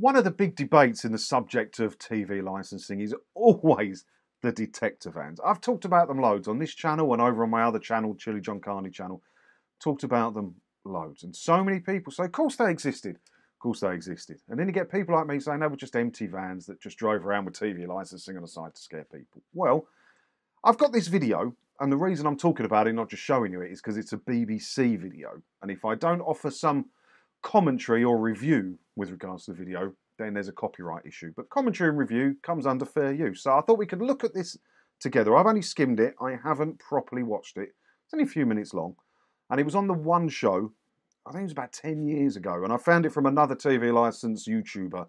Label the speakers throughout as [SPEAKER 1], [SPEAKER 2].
[SPEAKER 1] One of the big debates in the subject of TV licensing is always the detector vans. I've talked about them loads on this channel and over on my other channel, Chili John Carney channel. Talked about them loads. And so many people say, of course they existed. Of course they existed. And then you get people like me saying they were just empty vans that just drove around with TV licensing on the side to scare people. Well, I've got this video, and the reason I'm talking about it, not just showing you it, is because it's a BBC video. And if I don't offer some commentary or review with regards to the video, then there's a copyright issue. But commentary and review comes under fair use. So I thought we could look at this together. I've only skimmed it, I haven't properly watched it. It's only a few minutes long. And it was on the one show, I think it was about 10 years ago. And I found it from another TV license YouTuber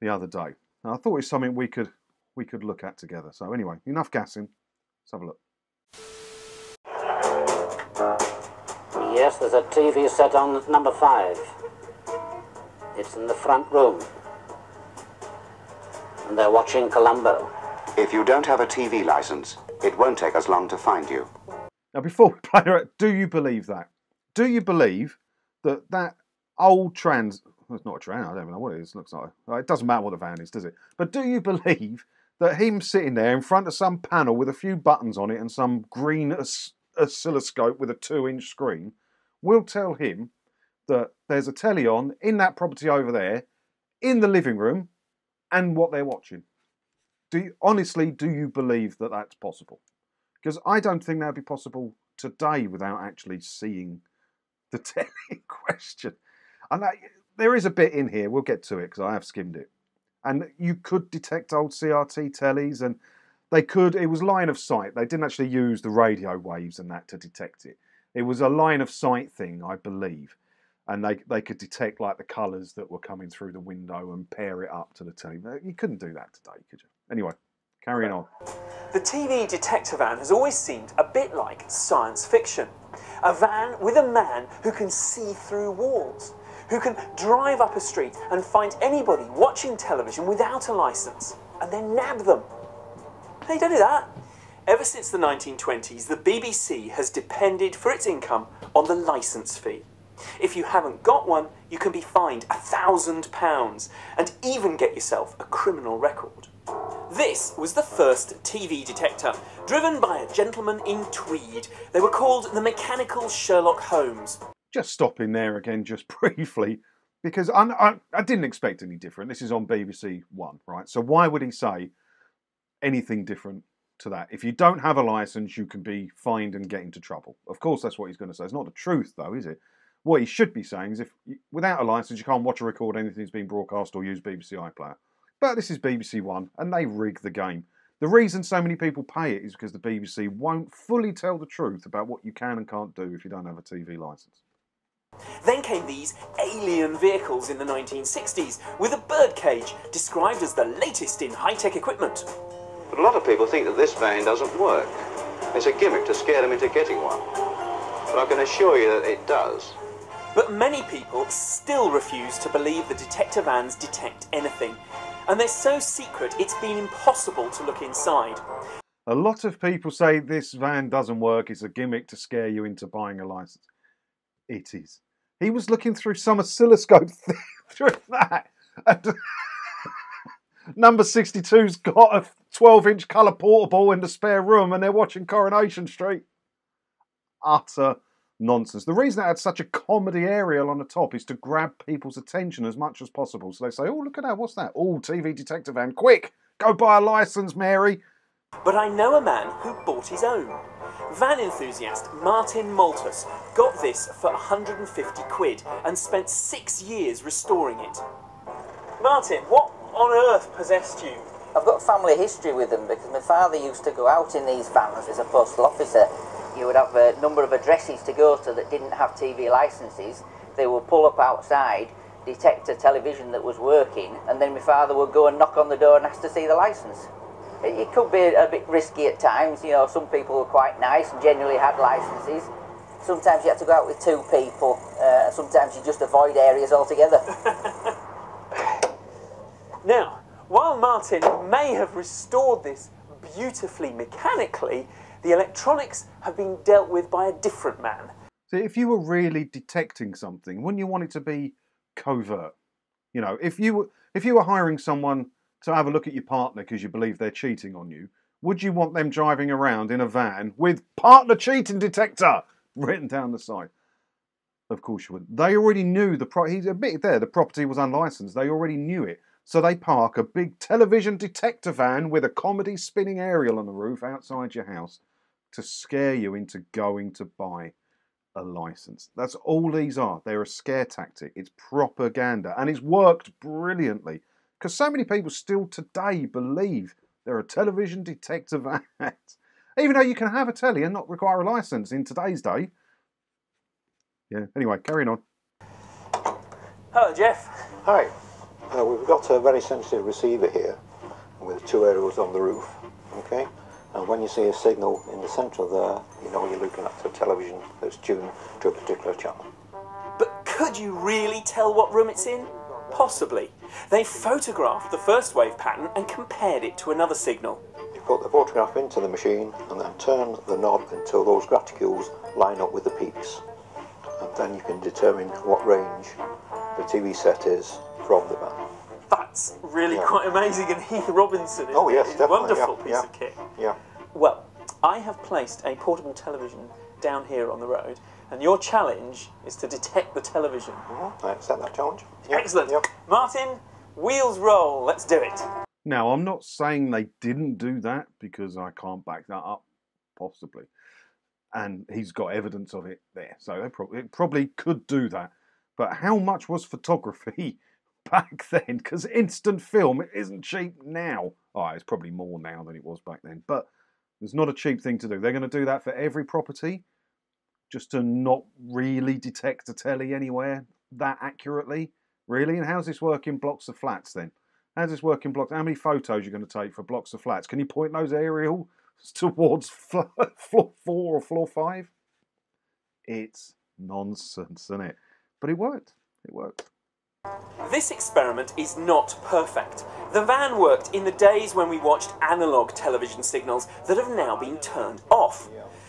[SPEAKER 1] the other day. And I thought it was something we could we could look at together. So anyway, enough gassing. Let's have a look.
[SPEAKER 2] Yes, there's a TV set on number five. It's in the front room. And they're watching Columbo.
[SPEAKER 3] If you don't have a TV license, it won't take us long to find you.
[SPEAKER 1] Now, before we play it, do you believe that? Do you believe that that old trans... Well, it's not a trans, I don't even know what it is. It looks like... It doesn't matter what the van is, does it? But do you believe that him sitting there in front of some panel with a few buttons on it and some green os- oscilloscope with a two-inch screen will tell him that there's a telly on in that property over there, in the living room, and what they're watching. Do you, honestly, do you believe that that's possible? Because I don't think that'd be possible today without actually seeing the telly question. And I, there is a bit in here. We'll get to it because I have skimmed it. And you could detect old CRT tellies, and they could. It was line of sight. They didn't actually use the radio waves and that to detect it. It was a line of sight thing, I believe, and they they could detect like the colours that were coming through the window and pair it up to the telly. You couldn't do that today, could you? Anyway, carrying on.
[SPEAKER 4] The TV detector van has always seemed a bit like science fiction. A van with a man who can see through walls, who can drive up a street and find anybody watching television without a license and then nab them. They don't do that. Ever since the 1920s, the BBC has depended for its income on the licence fee. If you haven't got one, you can be fined a thousand pounds and even get yourself a criminal record. This was the first TV detector, driven by a gentleman in tweed. They were called the Mechanical Sherlock Holmes.
[SPEAKER 1] Just stopping there again, just briefly, because I, I, I didn't expect any different. This is on BBC One, right? So why would he say anything different to that? If you don't have a license, you can be fined and get into trouble. Of course, that's what he's going to say. It's not the truth, though, is it? What he should be saying is if without a license, you can't watch or record anything that's being broadcast or use BBC iPlayer. But this is BBC One, and they rig the game. The reason so many people pay it is because the BBC won't fully tell the truth about what you can and can't do if you don't have a TV license.
[SPEAKER 4] Then came these alien vehicles in the 1960s, with a birdcage described as the latest in high tech equipment.
[SPEAKER 5] But a lot of people think that this van doesn't work. It's a gimmick to scare them into getting one. But I can assure you that it does.
[SPEAKER 4] But many people still refuse to believe the detector vans detect anything. And they're so secret, it's been impossible to look inside.
[SPEAKER 1] A lot of people say this van doesn't work, it's a gimmick to scare you into buying a license. It is. He was looking through some oscilloscope through that. And number 62's got a 12 inch colour portable in the spare room and they're watching Coronation Street. Utter nonsense. The reason it had such a comedy aerial on the top is to grab people's attention as much as possible. So they say, oh, look at that, what's that? Oh, TV detective van. Quick, go buy a license, Mary.
[SPEAKER 4] But I know a man who bought his own. Van enthusiast Martin Maltus got this for 150 quid and spent six years restoring it. Martin, what on earth possessed you?
[SPEAKER 6] I've got family history with them because my father used to go out in these vans as a postal officer. You would have a number of addresses to go to that didn't have TV licenses. They would pull up outside, detect a television that was working, and then my father would go and knock on the door and ask to see the license. It, could be a bit risky at times, you know, some people were quite nice and generally had licenses. Sometimes you had to go out with two people, uh, sometimes you just avoid areas altogether.
[SPEAKER 4] Now, while Martin may have restored this beautifully mechanically, the electronics have been dealt with by a different man.
[SPEAKER 1] So if you were really detecting something, wouldn't you want it to be covert? You know, if you were- if you were hiring someone to have a look at your partner because you believe they're cheating on you, would you want them driving around in a van with partner cheating detector written down the side? Of course you wouldn't. They already knew the pro- he admitted there the property was unlicensed. They already knew it. So they park a big television detector van with a comedy spinning aerial on the roof outside your house to scare you into going to buy a license. That's all these are. They're a scare tactic. It's propaganda and it's worked brilliantly because so many people still today believe there are television detector vans. Even though you can have a telly and not require a license in today's day. Yeah, anyway, carrying on.
[SPEAKER 4] Hello, Jeff.
[SPEAKER 7] Hi. Uh, we've got a very sensitive receiver here with two aerials on the roof. Okay? And when you see a signal in the centre there, you know you're looking at a television that's tuned to a particular channel.
[SPEAKER 4] But could you really tell what room it's in? Possibly. They photographed the first wave pattern and compared it to another signal.
[SPEAKER 7] You put the photograph into the machine and then turn the knob until those graticules line up with the peaks. And then you can determine what range the TV set is from the van.
[SPEAKER 4] That's really
[SPEAKER 7] Yeah.
[SPEAKER 4] quite amazing. And Heath Robinson is
[SPEAKER 7] Oh, yes,
[SPEAKER 4] is a wonderful
[SPEAKER 7] yeah,
[SPEAKER 4] piece
[SPEAKER 7] yeah.
[SPEAKER 4] of kit.
[SPEAKER 7] Yeah.
[SPEAKER 4] Well, I have placed a portable television down here on the road, and your challenge is to detect the television.
[SPEAKER 7] I accept that challenge. Yeah,
[SPEAKER 4] Excellent.
[SPEAKER 7] yeah.
[SPEAKER 4] Martin, wheels roll. Let's do it.
[SPEAKER 1] Now, I'm not saying they didn't do that because I can't back that up, possibly. And he's got evidence of it there. So they probably, it probably could do that. But how much was photography back then? Because instant film isn't cheap now. Oh, it's probably more now than it was back then. But it's not a cheap thing to do. They're going to do that for every property just to not really detect a telly anywhere that accurately. Really? And how's this work in blocks of flats then? How's this work in blocks? How many photos are you going to take for blocks of flats? Can you point those aerials towards floor four or floor five? It's nonsense, isn't it? But it worked. It worked.
[SPEAKER 4] This experiment is not perfect. The van worked in the days when we watched analogue television signals that have now been turned off.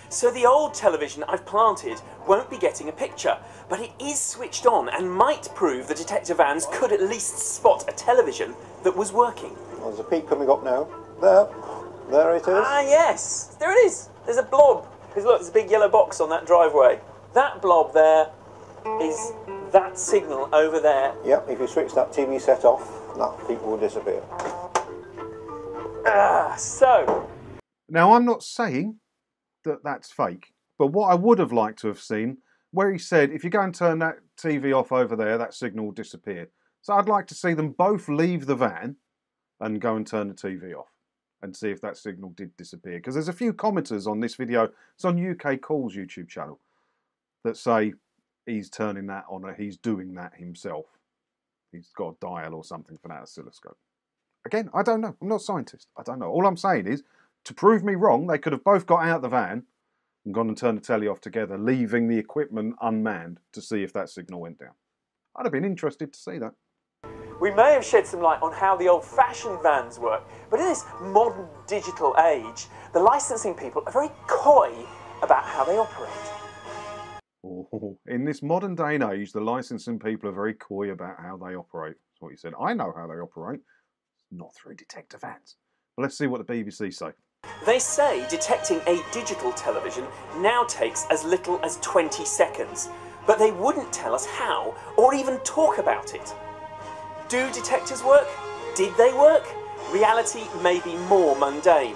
[SPEAKER 4] So the old television I've planted won't be getting a picture, but it is switched on and might prove the detector vans could at least spot a television that was working.
[SPEAKER 7] Well, there's a peak coming up now. There. There it is.
[SPEAKER 4] Ah, yes, there it is. There's a blob. Because look, there's a big yellow box on that driveway. That blob there is that signal over there.
[SPEAKER 7] Yep, if you switch that TV set off, that peak will disappear.
[SPEAKER 4] Ah, so
[SPEAKER 1] Now, I'm not saying that that's fake, but what I would have liked to have seen, where he said, if you go and turn that TV off over there, that signal will disappear. So I'd like to see them both leave the van and go and turn the TV off and see if that signal did disappear. Because there's a few commenters on this video, it's on UK Calls YouTube channel, that say he's turning that on, or he's doing that himself. He's got a dial or something for that oscilloscope. Again, I don't know. I'm not a scientist. I don't know. All I'm saying is, to prove me wrong, they could have both got out the van and gone and turned the telly off together, leaving the equipment unmanned to see if that signal went down. I'd have been interested to see that.
[SPEAKER 4] we may have shed some light on how the old fashioned vans work, but in this modern digital age, the licensing people are very coy about how they operate.
[SPEAKER 1] Oh, in this modern day and age, the licensing people are very coy about how they operate. That's what he said. I know how they operate, not through detective vans. But let's see what the BBC say.
[SPEAKER 4] They say detecting a digital television now takes as little as 20 seconds, but they wouldn't tell us how or even talk about it. Do detectors work? Did they work? Reality may be more mundane.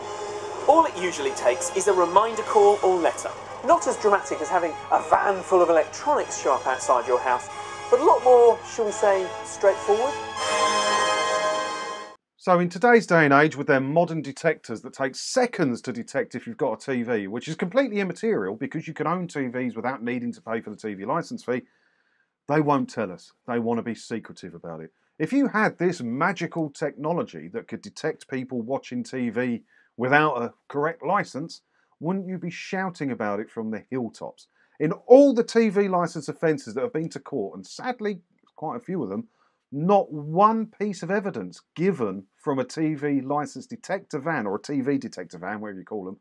[SPEAKER 4] All it usually takes is a reminder call or letter. Not as dramatic as having a van full of electronics show up outside your house, but a lot more, shall we say, straightforward.
[SPEAKER 1] So, in today's day and age, with their modern detectors that take seconds to detect if you've got a TV, which is completely immaterial because you can own TVs without needing to pay for the TV license fee, they won't tell us. They want to be secretive about it. If you had this magical technology that could detect people watching TV without a correct license, wouldn't you be shouting about it from the hilltops? In all the TV license offences that have been to court, and sadly, quite a few of them, not one piece of evidence given from a TV license detector van or a TV detector van, whatever you call them,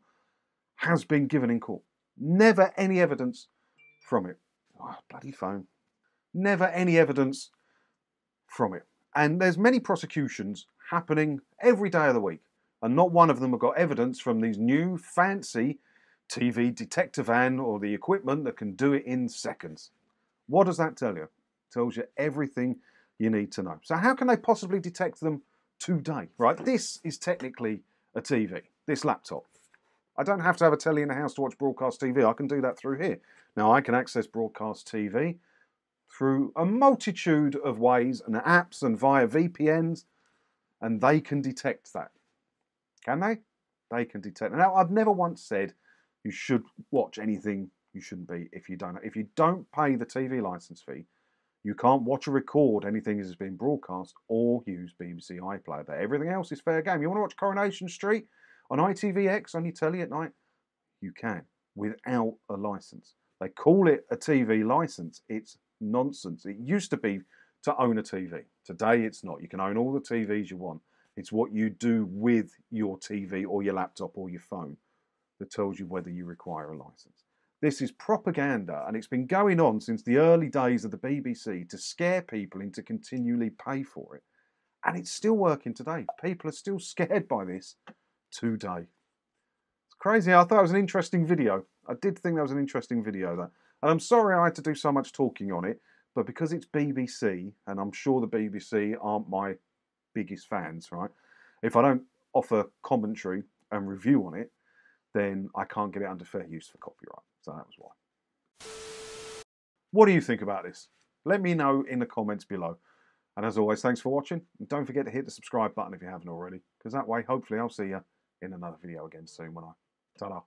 [SPEAKER 1] has been given in court. Never any evidence from it. Oh, bloody phone. Never any evidence from it. And there's many prosecutions happening every day of the week, and not one of them have got evidence from these new fancy TV detector van or the equipment that can do it in seconds. What does that tell you? It tells you everything you need to know. So how can they possibly detect them today? Right, this is technically a TV, this laptop. I don't have to have a telly in the house to watch broadcast TV. I can do that through here. Now I can access broadcast TV through a multitude of ways and apps and via VPNs, and they can detect that. Can they? They can detect. Now I've never once said you should watch anything you shouldn't be if you don't. If you don't pay the TV license fee, you can't watch or record anything that has been broadcast or use BBC iPlayer. But everything else is fair game. You want to watch Coronation Street on ITVX on your telly at night? You can without a license. They call it a TV license. It's nonsense. It used to be to own a TV. Today it's not. You can own all the TVs you want. It's what you do with your TV or your laptop or your phone that tells you whether you require a license. This is propaganda and it's been going on since the early days of the BBC to scare people into continually pay for it. And it's still working today. People are still scared by this today. It's crazy. I thought it was an interesting video. I did think that was an interesting video. That, and I'm sorry I had to do so much talking on it, but because it's BBC, and I'm sure the BBC aren't my biggest fans, right? If I don't offer commentary and review on it, then I can't get it under fair use for copyright. So that was why. What do you think about this? Let me know in the comments below. And as always, thanks for watching. And don't forget to hit the subscribe button if you haven't already, because that way, hopefully, I'll see you in another video again soon when I. Ta-da.